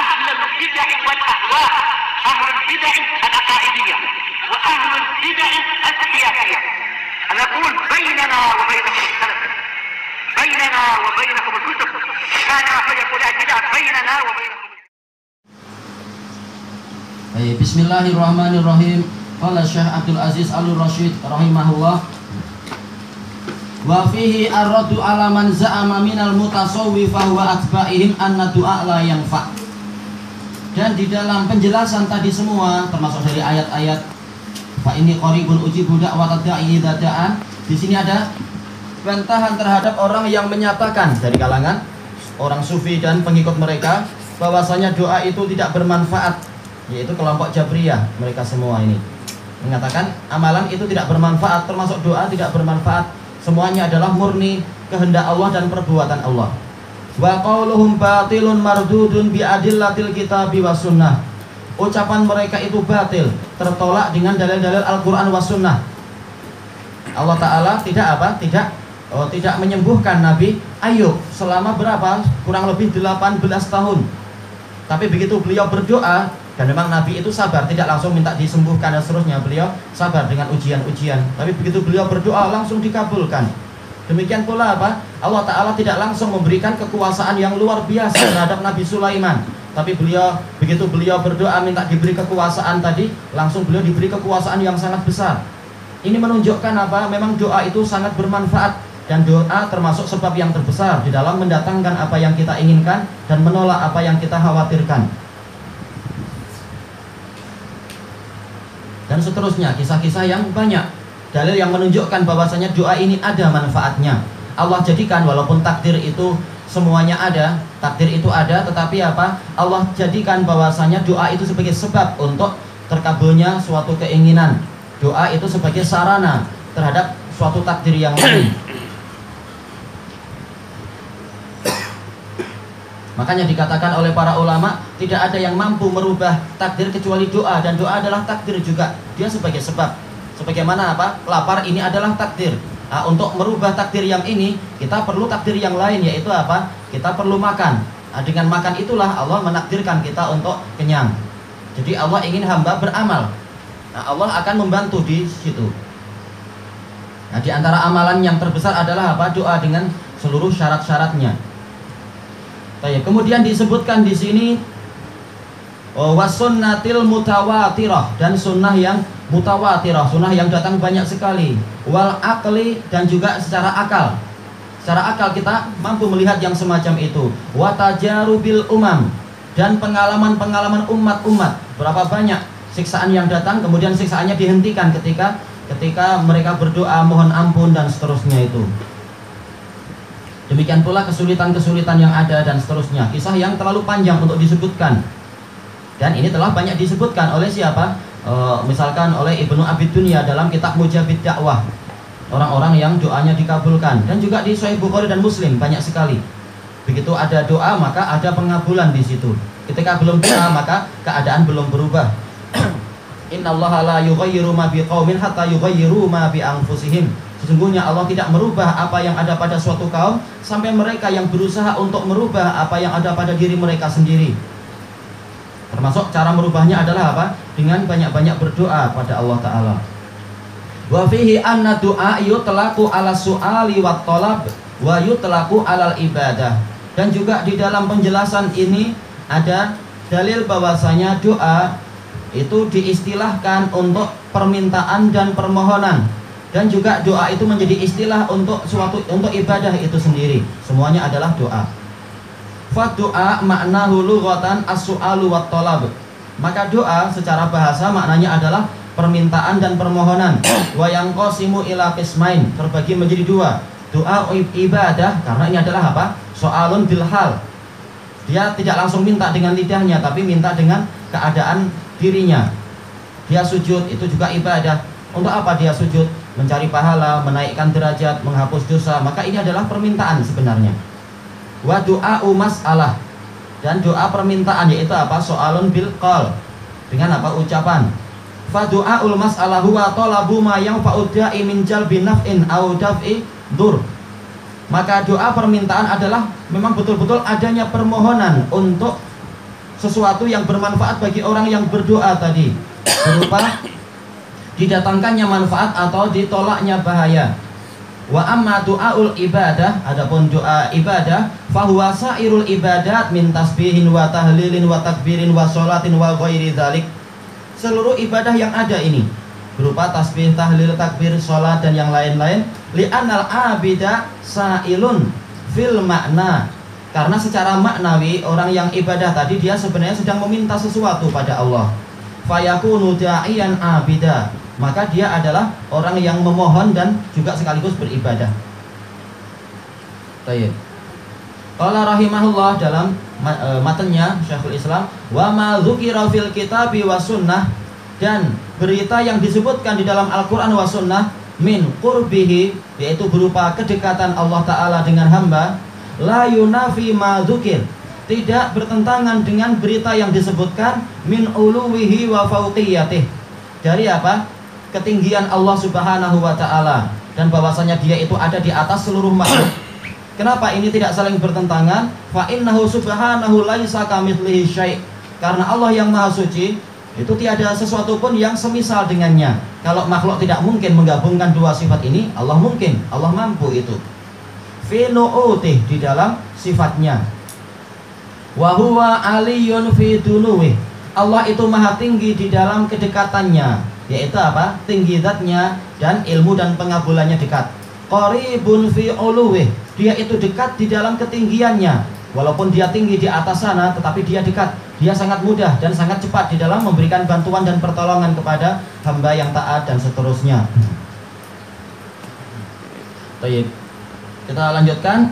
أهل البدع والأهواء أهل البدع العقائدية وأهل البدع السياسية أنا أقول بيننا وبينكم السلف بيننا وبينكم الكتب كان فيقول البدع بيننا وبينكم Baik, Bismillahirrahmanirrahim. Qala Syekh Abdul Aziz Al Rashid rahimahullah. Wa fihi ar-raddu ala man za'ama minal mutasawwif fa huwa atba'ihim anna du'a la yanfa. Dan di dalam penjelasan tadi semua termasuk dari ayat-ayat fa ini qaribun ujibu da'wat da'i idza da'an. Di sini ada bantahan terhadap orang yang menyatakan dari kalangan orang sufi dan pengikut mereka bahwasanya doa itu tidak bermanfaat yaitu kelompok Jabriyah mereka semua ini mengatakan amalan itu tidak bermanfaat termasuk doa tidak bermanfaat semuanya adalah murni kehendak Allah dan perbuatan Allah wa qauluhum batilun mardudun bi adillatil kitabi was sunnah ucapan mereka itu batil tertolak dengan dalil-dalil Al-Qur'an was sunnah Allah taala tidak apa tidak oh, tidak menyembuhkan Nabi Ayub selama berapa kurang lebih 18 tahun tapi begitu beliau berdoa dan memang Nabi itu sabar, tidak langsung minta disembuhkan dan seterusnya. Beliau sabar dengan ujian-ujian. Tapi begitu beliau berdoa langsung dikabulkan. Demikian pula apa? Allah Ta'ala tidak langsung memberikan kekuasaan yang luar biasa terhadap Nabi Sulaiman. Tapi beliau begitu beliau berdoa minta diberi kekuasaan tadi, langsung beliau diberi kekuasaan yang sangat besar. Ini menunjukkan apa? Memang doa itu sangat bermanfaat dan doa termasuk sebab yang terbesar di dalam mendatangkan apa yang kita inginkan dan menolak apa yang kita khawatirkan. dan seterusnya kisah-kisah yang banyak dalil yang menunjukkan bahwasanya doa ini ada manfaatnya Allah jadikan walaupun takdir itu semuanya ada takdir itu ada tetapi apa Allah jadikan bahwasanya doa itu sebagai sebab untuk terkabulnya suatu keinginan doa itu sebagai sarana terhadap suatu takdir yang lain Makanya dikatakan oleh para ulama tidak ada yang mampu merubah takdir kecuali doa dan doa adalah takdir juga. Dia sebagai sebab. Sebagaimana apa? Lapar ini adalah takdir. Nah, untuk merubah takdir yang ini kita perlu takdir yang lain yaitu apa? Kita perlu makan. Nah, dengan makan itulah Allah menakdirkan kita untuk kenyang. Jadi Allah ingin hamba beramal. Nah, Allah akan membantu di situ. Nah, di antara amalan yang terbesar adalah apa? Doa dengan seluruh syarat-syaratnya. Kemudian disebutkan di sini wasunnatil mutawatirah dan sunnah yang mutawatirah, sunnah yang datang banyak sekali. Wal akli dan juga secara akal. Secara akal kita mampu melihat yang semacam itu. Watajarubil umam dan pengalaman-pengalaman umat-umat. Berapa banyak siksaan yang datang kemudian siksaannya dihentikan ketika ketika mereka berdoa mohon ampun dan seterusnya itu. Demikian pula kesulitan-kesulitan yang ada dan seterusnya. Kisah yang terlalu panjang untuk disebutkan. Dan ini telah banyak disebutkan oleh siapa? E, misalkan oleh Ibnu Abid Dunia dalam kitab Mujabid Dakwah. Orang-orang yang doanya dikabulkan. Dan juga di Sahih Bukhari dan Muslim banyak sekali. Begitu ada doa maka ada pengabulan di situ. Ketika belum doa maka keadaan belum berubah. Inna Allah la yughayyiru ma biqaumin hatta yughayyiru ma bi anfusihim. Sesungguhnya Allah tidak merubah apa yang ada pada suatu kaum sampai mereka yang berusaha untuk merubah apa yang ada pada diri mereka sendiri. Termasuk cara merubahnya adalah apa? Dengan banyak-banyak berdoa pada Allah taala. Wa fihi anna du'a yutlaqu ala su'ali wa talab wa alal ibadah. Dan juga di dalam penjelasan ini ada dalil bahwasanya doa itu diistilahkan untuk permintaan dan permohonan dan juga doa itu menjadi istilah untuk suatu untuk ibadah itu sendiri. Semuanya adalah doa. Fa doa makna lughatan as-su'alu wat talab. Maka doa secara bahasa maknanya adalah permintaan dan permohonan. Wa yang qasimu ila qismain, terbagi menjadi dua. Doa ibadah karena ini adalah apa? Soalun bil hal. Dia tidak langsung minta dengan lidahnya tapi minta dengan keadaan dirinya. Dia sujud itu juga ibadah. Untuk apa dia sujud? mencari pahala, menaikkan derajat, menghapus dosa, maka ini adalah permintaan sebenarnya. Wa doa umas Allah dan doa permintaan yaitu apa? Soalun bil qal. Dengan apa? Ucapan. Fa du'aul mas'alah huwa talabu ma yanfa'u da'i min jalbi naf'in au daf'i dur. Maka doa permintaan adalah memang betul-betul adanya permohonan untuk sesuatu yang bermanfaat bagi orang yang berdoa tadi berupa didatangkannya manfaat atau ditolaknya bahaya wa amma du'aul ibadah adapun doa ibadah fahuwa sairul ibadat min tasbihin wa tahlilin wa takbirin wa sholatin wa ghairi dzalik seluruh ibadah yang ada ini berupa tasbih tahlil takbir sholat dan yang lain-lain li'anal abida sa'ilun fil makna karena secara maknawi orang yang ibadah tadi dia sebenarnya sedang meminta sesuatu pada Allah. Fayakunu da'iyan abida. Maka dia adalah orang yang memohon dan juga sekaligus beribadah. Baik. Qala rahimahullah dalam e, matanya Syekhul Islam wa ma dzukira fil kitabi wa sunnah dan berita yang disebutkan di dalam Al-Qur'an wa sunnah min qurbihi yaitu berupa kedekatan Allah taala dengan hamba la yunafi ma dzukir tidak bertentangan dengan berita yang disebutkan min uluwihi wa fauqiyatih dari apa ketinggian Allah Subhanahu wa taala dan bahwasanya dia itu ada di atas seluruh makhluk. Kenapa ini tidak saling bertentangan? Fa innahu subhanahu laisa kamitslihi syai' karena Allah yang maha suci itu tiada sesuatu pun yang semisal dengannya. Kalau makhluk tidak mungkin menggabungkan dua sifat ini Allah mungkin Allah mampu itu. Fi di dalam sifatnya. Wa huwa aliyun fi Allah itu maha tinggi di dalam kedekatannya yaitu apa tinggi zatnya dan ilmu dan pengabulannya dekat qaribun fi uluwih dia itu dekat di dalam ketinggiannya walaupun dia tinggi di atas sana tetapi dia dekat dia sangat mudah dan sangat cepat di dalam memberikan bantuan dan pertolongan kepada hamba yang taat dan seterusnya Baik. Kita lanjutkan.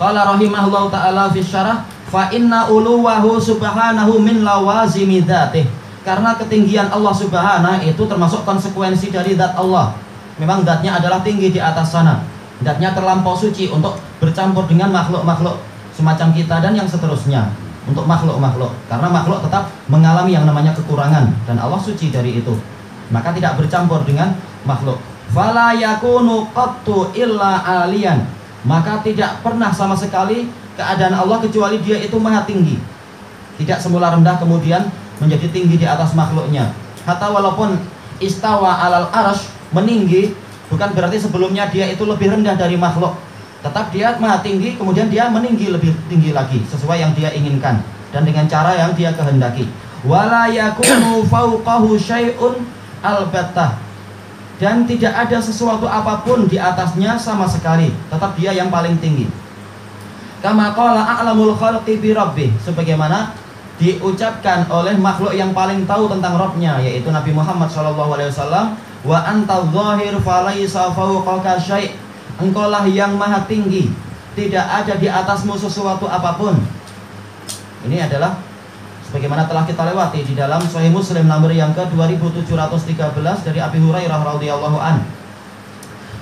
Qala rahimahullahu taala fi syarah fa inna uluwahu subhanahu min lawazimi dzatih. Karena ketinggian Allah Subhanahu itu termasuk konsekuensi dari zat Allah. Memang zatnya adalah tinggi di atas sana. Zatnya terlampau suci untuk bercampur dengan makhluk-makhluk semacam kita dan yang seterusnya. Untuk makhluk-makhluk. Karena makhluk tetap mengalami yang namanya kekurangan dan Allah suci dari itu. Maka tidak bercampur dengan makhluk. Fala yakunu qattu illa aliyan maka tidak pernah sama sekali keadaan Allah kecuali dia itu maha tinggi tidak semula rendah kemudian menjadi tinggi di atas makhluknya. Hatta walaupun istawa alal arash meninggi bukan berarti sebelumnya dia itu lebih rendah dari makhluk. Tetap dia maha tinggi kemudian dia meninggi lebih tinggi lagi sesuai yang dia inginkan dan dengan cara yang dia kehendaki. Wala yakunu fauqahu syai'un albattah. Dan tidak ada sesuatu apa pun di atasnya sama sekali tetap dia yang paling tinggi. Kama qala a'lamul khalqi bi rabbih sebagaimana diucapkan oleh makhluk yang paling tahu tentang Rabbnya yaitu Nabi Muhammad wasallam wa anta dhahir falaisa syai' engkaulah yang maha tinggi tidak ada di atasmu sesuatu apa pun ini adalah sebagaimana telah kita lewati di dalam Sahih Muslim nomor yang ke 2713 dari Abi Hurairah radhiyallahu an.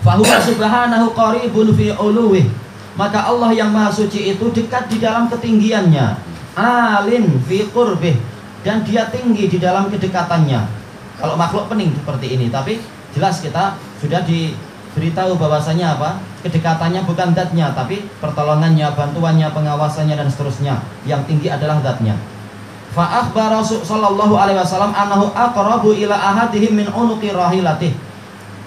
Fahuwa subhanahu qaribun fi uluwih. Maka Allah yang Maha Suci itu dekat di dalam ketinggiannya. Alin fi qurbih dan dia tinggi di dalam kedekatannya. Kalau makhluk pening seperti ini, tapi jelas kita sudah diberitahu bahwasanya apa? Kedekatannya bukan datnya, tapi pertolongannya, bantuannya, pengawasannya dan seterusnya. Yang tinggi adalah datnya. Fa akhbara sallallahu alaihi wasallam annahu aqrabu ila ahadihim min unuqi rahilatih.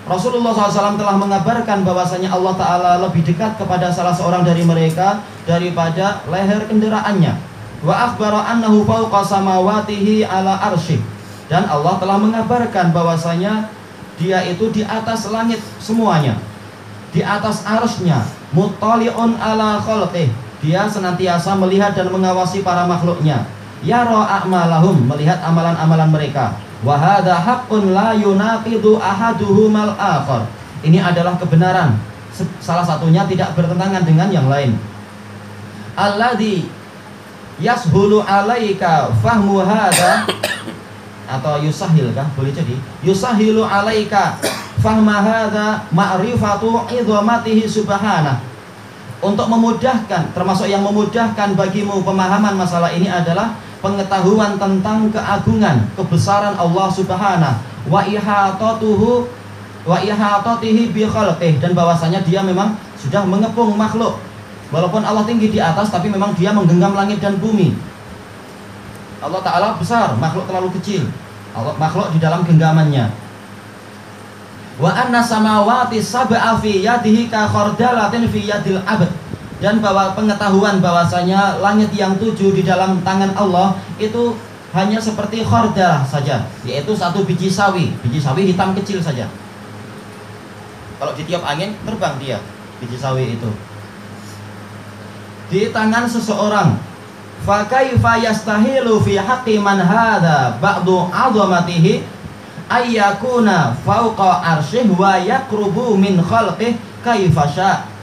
Rasulullah SAW telah mengabarkan bahwasanya Allah Ta'ala lebih dekat kepada salah seorang dari mereka daripada leher kendaraannya. Wa akhbara annahu fawqa samawatihi ala arsyih. Dan Allah telah mengabarkan bahwasanya dia itu di atas langit semuanya. Di atas arsnya. Muttali'un ala khalqih. Dia senantiasa melihat dan mengawasi para makhluknya yara a'malahum melihat amalan-amalan mereka wa hadza haqqun la yunaqidu ahaduhumal akhar. Ini adalah kebenaran. Salah satunya tidak bertentangan dengan yang lain. Alladzi yashulu alaika fahmu hadza atau yusahil kah? Boleh jadi. Yusahilu alaika fahma hadza ma'rifatu idhamatihi subhanahu. Untuk memudahkan termasuk yang memudahkan bagimu pemahaman masalah ini adalah pengetahuan tentang keagungan, kebesaran Allah Subhanahu wa ihatatuhu wa ihatatihi bi khalqih dan bahwasanya dia memang sudah mengepung makhluk. Walaupun Allah tinggi di atas tapi memang dia menggenggam langit dan bumi. Allah Ta'ala besar, makhluk terlalu kecil. Allah, makhluk di dalam genggamannya. Wa anna samawati sab'a fi yadihi ka khardalatin fi yadil abd. Dan bahwa pengetahuan bahwasanya langit yang tujuh di dalam tangan Allah itu hanya seperti khardal saja, yaitu satu biji sawi, biji sawi hitam kecil saja. Kalau ditiup angin terbang dia, biji sawi itu. Di tangan seseorang fakaifa yastahilu fi haqqi man hadha ba'du 'azamatihi ayyakuna fawqa arsyih wa yaqrubu min khalqih kaifa sya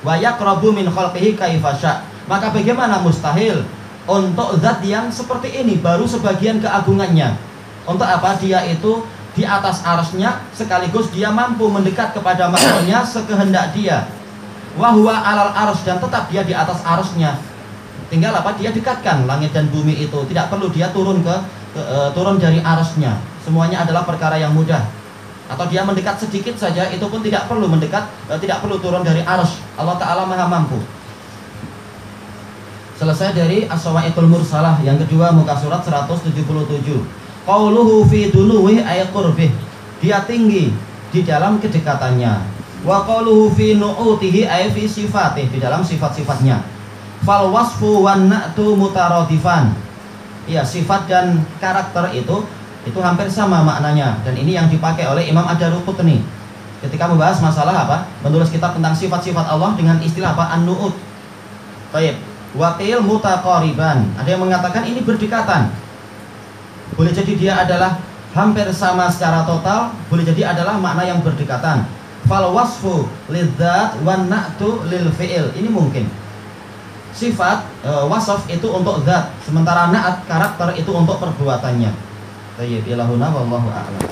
wa yaqrabu min khalqihi kaifa sya. Maka bagaimana mustahil untuk zat yang seperti ini baru sebagian keagungannya? Untuk apa? Dia itu di atas arsnya sekaligus dia mampu mendekat kepada makhluknya sekehendak dia. Wahwa alal ars dan tetap dia di atas arsnya. Tinggal apa? Dia dekatkan langit dan bumi itu. Tidak perlu dia turun ke, ke uh, turun dari arsnya. Semuanya adalah perkara yang mudah atau dia mendekat sedikit saja itu pun tidak perlu mendekat uh, tidak perlu turun dari ars Allah taala maha mampu. Selesai dari as-sawaiqul mursalah yang kedua muka surat 177 qauluhu fi dunuwi ay qurbih. Dia tinggi di dalam kedekatannya. Wa qauluhu fi nu'utihi ay fi sifatih di dalam sifat-sifatnya. Fal wasfu wan na'tu mutaradifan. Ya sifat dan karakter itu itu hampir sama maknanya. Dan ini yang dipakai oleh Imam Ad-Daruqutni ketika membahas masalah apa? Menulis kitab tentang sifat-sifat Allah dengan istilah apa? An-nu'ut baik wakil mutaqariban. Ada yang mengatakan ini berdekatan. Boleh jadi dia adalah hampir sama secara total boleh jadi adalah makna yang berdekatan. Fal wasfu lidzat wan na'tu lil fi'il. Ini mungkin. Sifat e, wasaf itu untuk zat sementara naat karakter itu untuk perbuatannya tayyib ilahuna wallahu a'lam